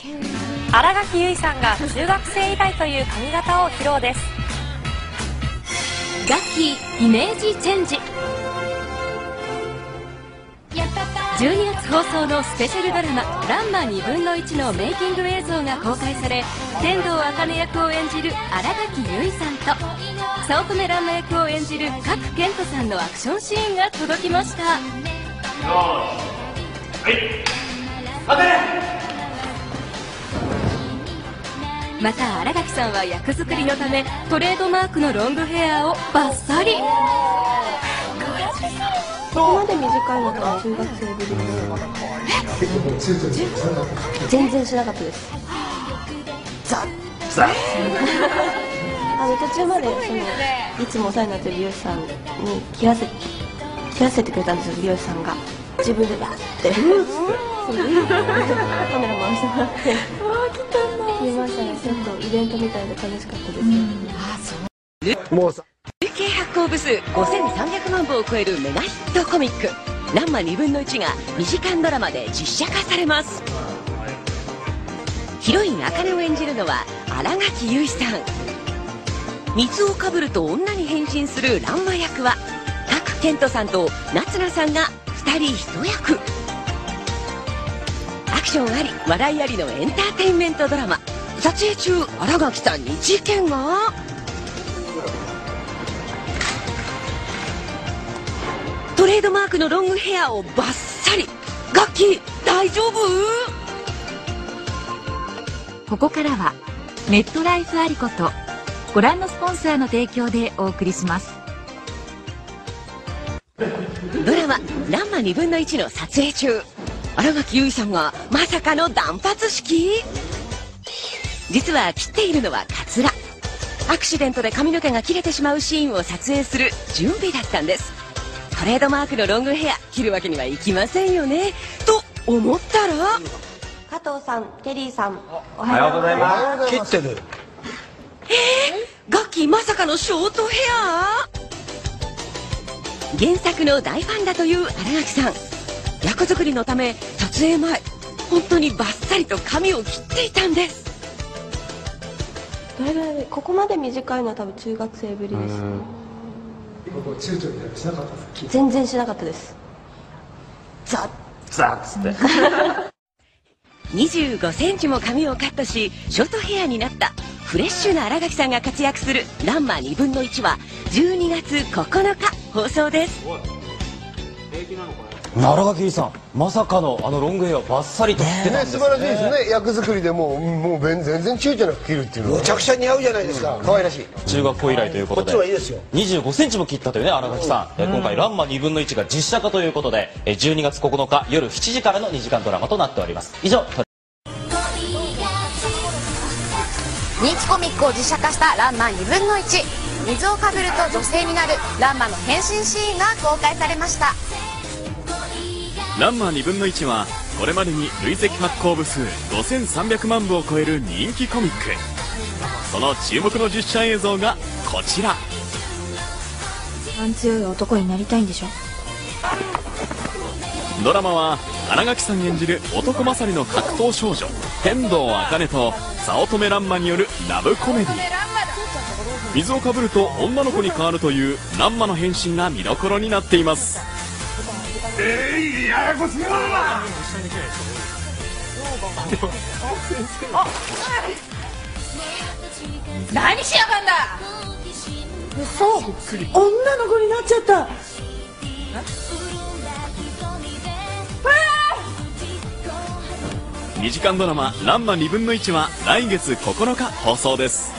新垣結衣さんが中学生以来という髪型を披露です。ガッキーイメージチェンジ。12月放送のスペシャルドラマ「ランマ2分の1」のメイキング映像が公開され天童茜役を演じる新垣結衣さんと早乙女ランマ役を演じる賀来賢人さんのアクションシーンが届きましたまた新垣さんは役作りのためトレードマークのロングヘアをバッサリ。ここまで短いのが中学生ぶり。で全然しなかったです。ザッザッ。あの途中までそのいつもお世話になってる美容師さんに切らせ切らせてくれたんですよ美容師さんが。自分でバッて。カメラ回してもらってイベントみたいで楽しかったです、もうさ。累計発行部数5300万部を超えるメガヒットコミック「ランマ2分の1」が2時間ドラマで実写化されます。ヒロイン茜を演じるのは新垣結衣さん。水をかぶると女に変身するランマ役は賀来賢人さんと夏菜さんが2人1役。アクションあり笑いありのエンターテインメントドラマ撮影中新垣さんに事件が？トレードマークのロングヘアをバッサリ。楽器大丈夫？ここからはネットライフアリコとご覧のスポンサーの提供でお送りします。ドラマ「ランマ2分の1」の撮影中。新垣結衣さんがまさかの断髪式？実は切っているのはカツラ。アクシデントで髪の毛が切れてしまうシーンを撮影する準備だったんです。トレードマークのロングヘア切るわけにはいきませんよね。と思ったら加藤さんケリーさんおおはようございます。切ってる。ガッキーまさかのショートヘア？原作の大ファンだという新垣さん。役作りのため撮影前本当にバッサリと髪を切っていたんですどれぐらいここまで短いのは多分中学生ぶりです。全然しなかったです。ザッ。ザッつって。25センチも髪をカットしショートヘアになったフレッシュな新垣さんが活躍する「ランマ2分の1」は12月9日放送です奈良垣さんまさかのあのロングヘアバッサリと切ってたんですね。素晴らしいですね。役作りでもうもう全然躊躇なく切るっていうのはむちゃくちゃ似合うじゃないですか。可愛らしい。中学校以来というこことっちはいいですよ。25センチも切ったというね新垣さん、え今回「ランマ2分の1」が実写化ということでえ12月9日夜7時からの2時間ドラマとなっております。以上人気コミックを実写化した「ランマ2分の1」水をかぶると女性になるランマの変身シーンが公開されましたランマ2分の1はこれまでに累積発行部数5300万部を超える人気コミック。その注目の実写映像がこちら。強い男になりたいんでしょ？ドラマは新垣さん演じる男勝りの格闘少女天童茜と早乙女ランマによるラブコメディ水をかぶると女の子に変わるというランマの変身が見どころになっています何しやがんだそう女の子になっちゃった2時間ドラマ「ランマ2分の1」は来月9日放送です